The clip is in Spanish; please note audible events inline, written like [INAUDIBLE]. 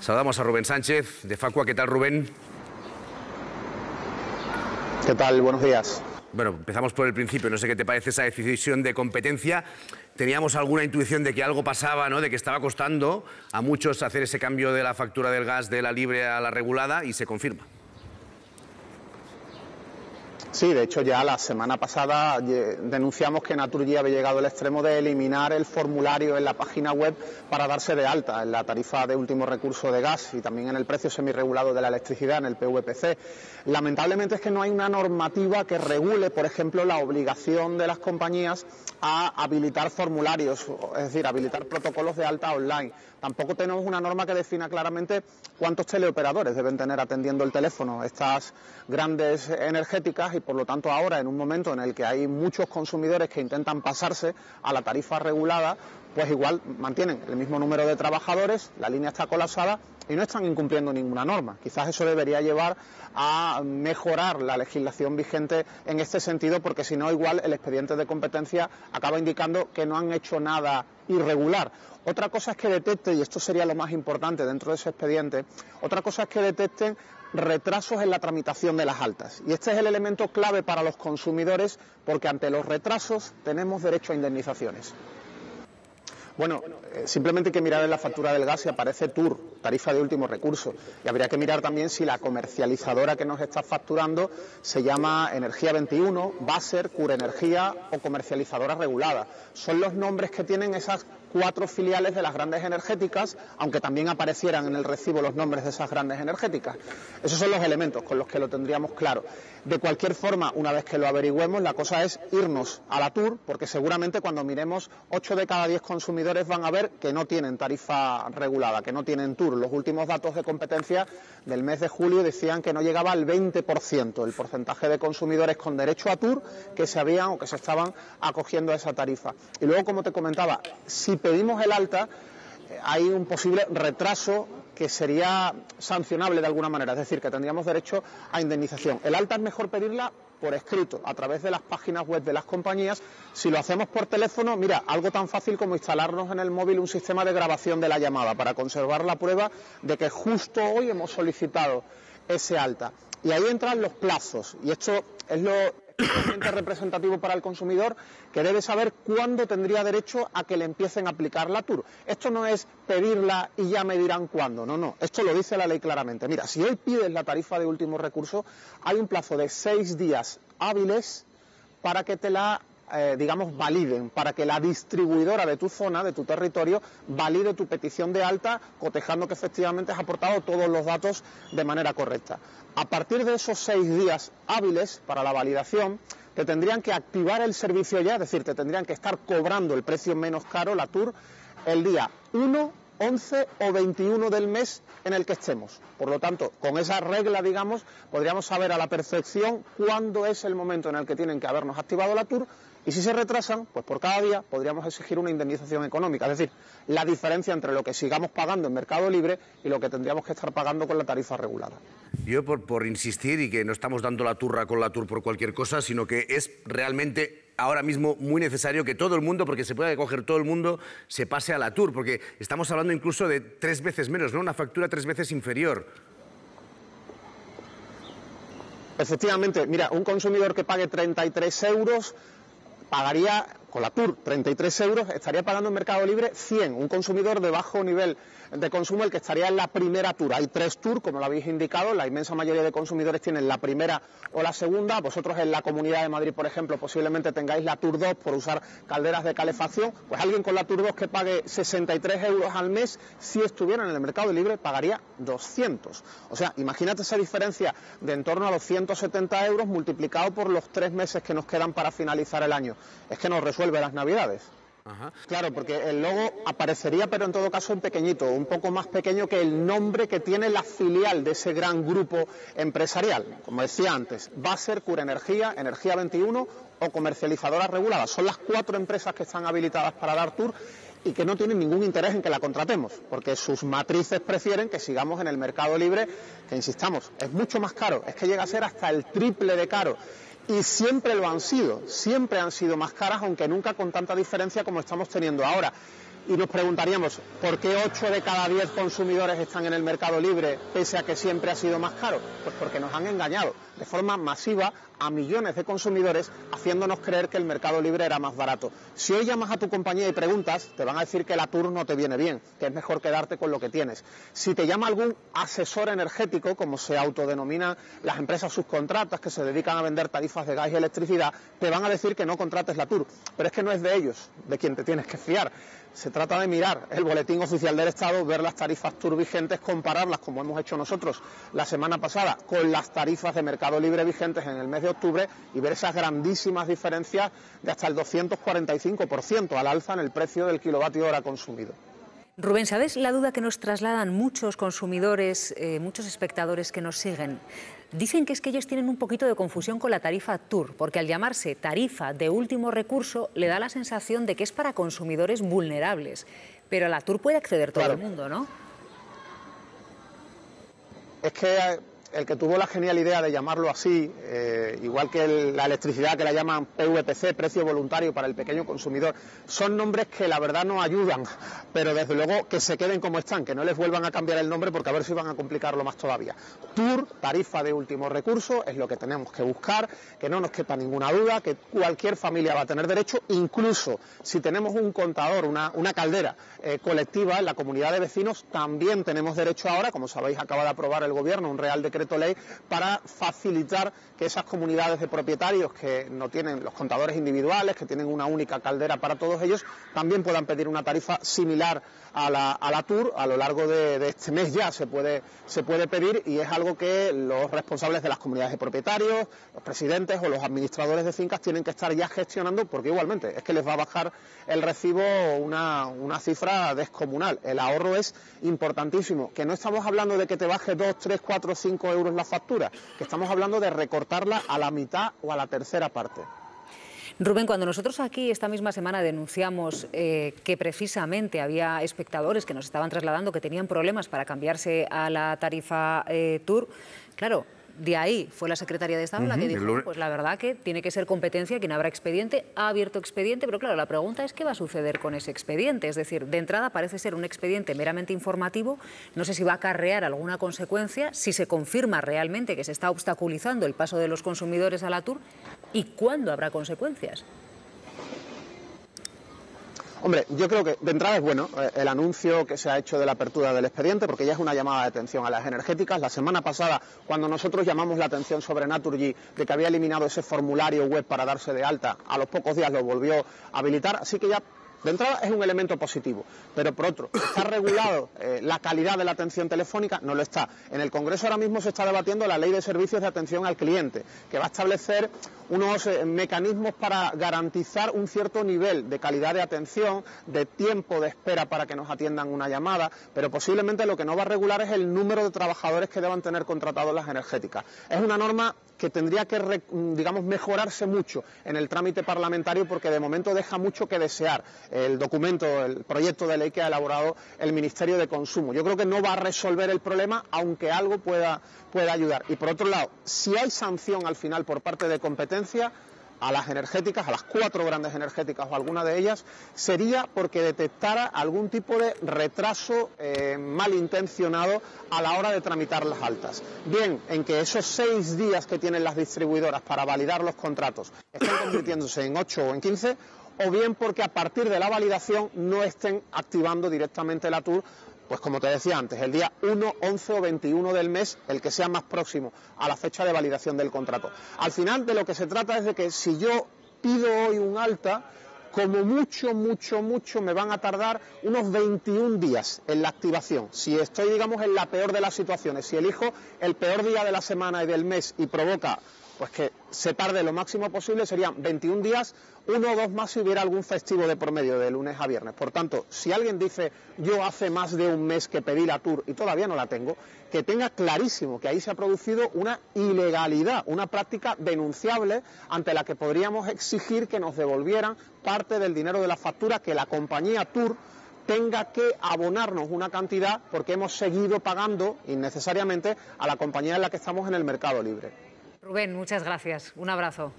Saludamos a Rubén Sánchez de Facua. ¿Qué tal, Rubén? ¿Qué tal? Buenos días. Bueno, empezamos por el principio. No sé qué te parece esa decisión de competencia. Teníamos alguna intuición de que algo pasaba, ¿no? de que estaba costando a muchos hacer ese cambio de la factura del gas de la libre a la regulada y se confirma. Sí, de hecho ya la semana pasada denunciamos que Naturgy había llegado al extremo de eliminar el formulario en la página web para darse de alta en la tarifa de último recurso de gas y también en el precio semirregulado de la electricidad, en el PVPC. Lamentablemente es que no hay una normativa que regule, por ejemplo, la obligación de las compañías a habilitar formularios, es decir, habilitar protocolos de alta online. Tampoco tenemos una norma que defina claramente cuántos teleoperadores deben tener atendiendo el teléfono estas grandes energéticas y por lo tanto ahora en un momento en el que hay muchos consumidores que intentan pasarse a la tarifa regulada, pues igual mantienen el mismo número de trabajadores, la línea está colapsada y no están incumpliendo ninguna norma. Quizás eso debería llevar a mejorar la legislación vigente en este sentido, porque si no, igual el expediente de competencia acaba indicando que no han hecho nada irregular. Otra cosa es que detecten, y esto sería lo más importante dentro de ese expediente, otra cosa es que detecten retrasos en la tramitación de las altas. Y este es el elemento clave para los consumidores porque ante los retrasos tenemos derecho a indemnizaciones. Bueno, eh, simplemente hay que mirar en la factura del gas si aparece TUR, tarifa de último recurso. Y habría que mirar también si la comercializadora que nos está facturando se llama Energía 21, Baser, Cura Energía o comercializadora regulada. Son los nombres que tienen esas cuatro filiales de las grandes energéticas, aunque también aparecieran en el recibo los nombres de esas grandes energéticas. Esos son los elementos con los que lo tendríamos claro. De cualquier forma, una vez que lo averigüemos, la cosa es irnos a la TUR, porque seguramente cuando miremos 8 de cada 10 consumidores van a ver que no tienen tarifa regulada, que no tienen TUR. Los últimos datos de competencia del mes de julio decían que no llegaba al 20% el porcentaje de consumidores con derecho a TUR que se habían o que se estaban acogiendo a esa tarifa. Y luego, como te comentaba, si pedimos el alta, eh, hay un posible retraso que sería sancionable de alguna manera, es decir, que tendríamos derecho a indemnización. El alta es mejor pedirla por escrito, a través de las páginas web de las compañías. Si lo hacemos por teléfono, mira, algo tan fácil como instalarnos en el móvil un sistema de grabación de la llamada para conservar la prueba de que justo hoy hemos solicitado ese alta. Y ahí entran los plazos, y esto es lo representativo para el consumidor que debe saber cuándo tendría derecho a que le empiecen a aplicar la TUR. Esto no es pedirla y ya me dirán cuándo, no, no, esto lo dice la ley claramente. Mira, si hoy pides la tarifa de último recurso, hay un plazo de seis días hábiles para que te la eh, digamos, validen, para que la distribuidora de tu zona, de tu territorio, valide tu petición de alta, cotejando que efectivamente has aportado todos los datos de manera correcta. A partir de esos seis días hábiles para la validación, te tendrían que activar el servicio ya, es decir, te tendrían que estar cobrando el precio menos caro, la TUR, el día 1 11 o 21 del mes en el que estemos. Por lo tanto, con esa regla, digamos, podríamos saber a la perfección cuándo es el momento en el que tienen que habernos activado la TUR y si se retrasan, pues por cada día podríamos exigir una indemnización económica, es decir, la diferencia entre lo que sigamos pagando en mercado libre y lo que tendríamos que estar pagando con la tarifa regulada. Yo por, por insistir y que no estamos dando la turra con la TUR por cualquier cosa, sino que es realmente ahora mismo muy necesario que todo el mundo, porque se puede coger todo el mundo, se pase a la Tour, porque estamos hablando incluso de tres veces menos, ¿no? Una factura tres veces inferior. Efectivamente, mira, un consumidor que pague 33 euros pagaría con la TUR 33 euros, estaría pagando en Mercado Libre 100, un consumidor de bajo nivel de consumo el que estaría en la primera tour. Hay tres tours, como lo habéis indicado, la inmensa mayoría de consumidores tienen la primera o la segunda. Vosotros en la Comunidad de Madrid, por ejemplo, posiblemente tengáis la Tour 2 por usar calderas de calefacción. Pues alguien con la Tour 2 que pague 63 euros al mes, si estuviera en el mercado libre, pagaría 200. O sea, imagínate esa diferencia de en torno a los 170 euros multiplicado por los tres meses que nos quedan para finalizar el año. Es que nos resuelve las navidades. Claro, porque el logo aparecería, pero en todo caso en pequeñito, un poco más pequeño que el nombre que tiene la filial de ese gran grupo empresarial. Como decía antes, va a ser Cura Energía, Energía 21 o comercializadora regulada. Son las cuatro empresas que están habilitadas para dar tour y que no tienen ningún interés en que la contratemos, porque sus matrices prefieren que sigamos en el mercado libre, que insistamos, es mucho más caro, es que llega a ser hasta el triple de caro y siempre lo han sido, siempre han sido más caras, aunque nunca con tanta diferencia como estamos teniendo ahora. Y nos preguntaríamos, ¿por qué 8 de cada 10 consumidores están en el mercado libre pese a que siempre ha sido más caro? Pues porque nos han engañado de forma masiva a millones de consumidores haciéndonos creer que el mercado libre era más barato. Si hoy llamas a tu compañía y preguntas, te van a decir que la Tour no te viene bien, que es mejor quedarte con lo que tienes. Si te llama algún asesor energético, como se autodenominan las empresas subcontratas que se dedican a vender tarifas de gas y electricidad, te van a decir que no contrates la Tour. Pero es que no es de ellos de quien te tienes que fiar. Se trata de mirar el boletín oficial del Estado, ver las tarifas TUR vigentes, compararlas, como hemos hecho nosotros la semana pasada, con las tarifas de mercado libre vigentes en el mes de octubre y ver esas grandísimas diferencias de hasta el 245% al alza en el precio del kilovatio hora consumido. Rubén, ¿sabes la duda que nos trasladan muchos consumidores, eh, muchos espectadores que nos siguen? Dicen que es que ellos tienen un poquito de confusión con la tarifa TUR, porque al llamarse tarifa de último recurso le da la sensación de que es para consumidores vulnerables. Pero a la TUR puede acceder todo el mundo, ¿no? Es que el que tuvo la genial idea de llamarlo así, eh, igual que la electricidad que la llaman PVPC, precio voluntario para el pequeño consumidor, son nombres que la verdad no ayudan, pero desde luego que se queden como están, que no les vuelvan a cambiar el nombre porque a ver si van a complicarlo más todavía. TUR, tarifa de último recurso, es lo que tenemos que buscar, que no nos quepa ninguna duda, que cualquier familia va a tener derecho, incluso si tenemos un contador, una, caldera eh, colectiva en la comunidad de vecinos, también tenemos derecho ahora, como sabéis, acaba de aprobar el Gobierno un Real Decreto ley para facilitar que esas comunidades de propietarios que no tienen los contadores individuales, que tienen una única caldera para todos ellos, también puedan pedir una tarifa similar a la, a la TUR. A lo largo de, este mes ya se puede, se puede pedir y es algo que los responsables de las comunidades de propietarios, los presidentes o los administradores de fincas tienen que estar ya gestionando porque igualmente es que les va a bajar el recibo una, una cifra descomunal. El ahorro es importantísimo, que no estamos hablando de que te baje 2, 3, 4, 5 euros la factura, que estamos hablando de recortarla a la mitad o a la tercera parte. Rubén, cuando nosotros aquí esta misma semana denunciamos eh, que precisamente había espectadores que nos estaban trasladando que tenían problemas para cambiarse a la tarifa eh, Tour, claro, de ahí fue la secretaria de Estado la que dijo, pues la verdad que tiene que ser competencia quien abra expediente, ha abierto expediente, pero claro, la pregunta es qué va a suceder con ese expediente. Es decir, de entrada parece ser un expediente meramente informativo, no sé si va a acarrear alguna consecuencia, si se confirma realmente que se está obstaculizando el paso de los consumidores a la TUR y cuándo habrá consecuencias. Hombre, yo creo que de entrada es bueno eh, el anuncio que se ha hecho de la apertura del expediente, porque ya es una llamada de atención a las energéticas. La semana pasada, cuando nosotros llamamos la atención sobre Naturgy de que había eliminado ese formulario web para darse de alta, a los pocos días lo volvió a habilitar, así que ya de entrada es un elemento positivo, pero por otro, ¿está regulado eh, la calidad de la atención telefónica? No lo está. En el Congreso ahora mismo se está debatiendo la ley de servicios de atención al cliente, que va a establecer unos eh, mecanismos para garantizar un cierto nivel de calidad de atención, de tiempo de espera para que nos atiendan una llamada, pero posiblemente lo que no va a regular es el número de trabajadores que deban tener contratados las energéticas. Es una norma que tendría que, digamos, mejorarse mucho en el trámite parlamentario porque de momento deja mucho que desear el documento, el proyecto de ley que ha elaborado el Ministerio de Consumo. Yo creo que no va a resolver el problema, aunque algo pueda, pueda ayudar. Y por otro lado, si hay sanción al final por parte de competencia, a las energéticas, a las cuatro grandes energéticas o alguna de ellas, sería porque detectara algún tipo de retraso eh, malintencionado a la hora de tramitar las altas. Bien, en que esos seis días que tienen las distribuidoras para validar los contratos estén [COUGHS] convirtiéndose en ocho o en quince, o bien porque a partir de la validación no estén activando directamente la TUR, pues como te decía antes, el día 1, 11 o 21 del mes, el que sea más próximo a la fecha de validación del contrato. Al final de lo que se trata es de que si yo pido hoy un alta, como mucho, mucho, mucho me van a tardar unos 21 días en la activación. Si estoy, digamos, en la peor de las situaciones, si elijo el peor día de la semana y del mes y provoca pues que se tarde lo máximo posible, serían 21 días, uno o dos más si hubiera algún festivo de por medio de lunes a viernes. Por tanto, si alguien dice yo hace más de un mes que pedí la tour y todavía no la tengo, que tenga clarísimo que ahí se ha producido una ilegalidad, una práctica denunciable ante la que podríamos exigir que nos devolvieran parte del dinero de la factura que la compañía Tour tenga que abonarnos una cantidad porque hemos seguido pagando innecesariamente a la compañía en la que estamos en el mercado libre. Rubén, muchas gracias. Un abrazo.